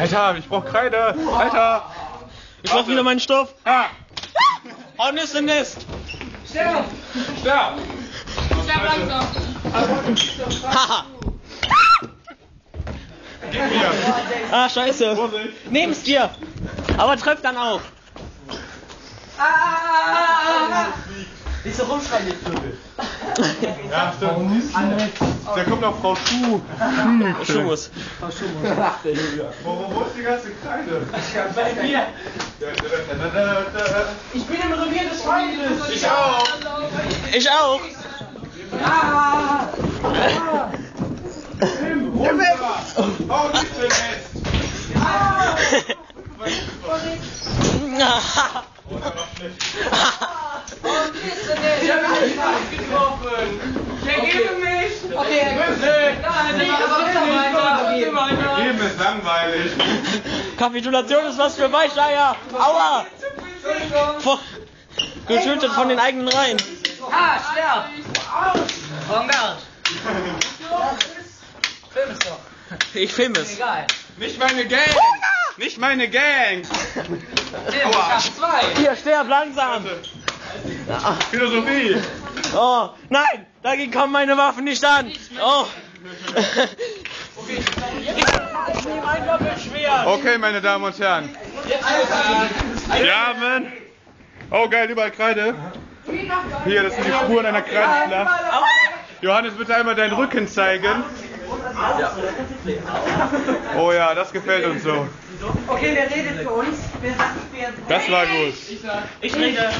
Alter, ich brauch Kreide. Alter. Ich brauch wieder meinen Stoff. Ah. Hornist in Nest. Sterb. Sterb langsam. Haha. Gib mir. Ah, scheiße. Nehm's dir. Aber treff dann auch. Nicht so rumschreien, ihr Vögel. Ja, stimmt. Da kommt noch Frau Schuh. Schumus. Wo, wo ist die ganze Kreide? Bei mir. Ich bin im Revier des Feindes. Ich auch. Ich auch. Ah. Runter. Hau nicht den Nest. Oh, der war schlecht. Mich nicht getroffen. Ich ergebe mich. Okay, Herr Güssel. Nein, aber trotzdem weiter. Leben ist langweilig. Kapitulation ist was für Weicheier. Aua. Getötet von den eigenen Reihen. Ah, sterb. Rongard. Film ist doch. Ich film es. Egal. Nicht meine Gang. Nicht meine Gang. Film, ich hab zwei. Hier, sterb langsam. Philosophie. Oh, nein, dagegen kommen meine Waffen nicht an. Oh. Ich nehme ein Doppelschwert. Okay, meine Damen und Herren. Ja, Mann. Oh, geil, überall Kreide. Hier, das sind die Spuren einer Kreideschlacht. Johannes, bitte einmal deinen Rücken zeigen. Oh ja, das gefällt uns so. Okay, wer redet für uns? Wer sagt, wer Das war gut. Ich rede.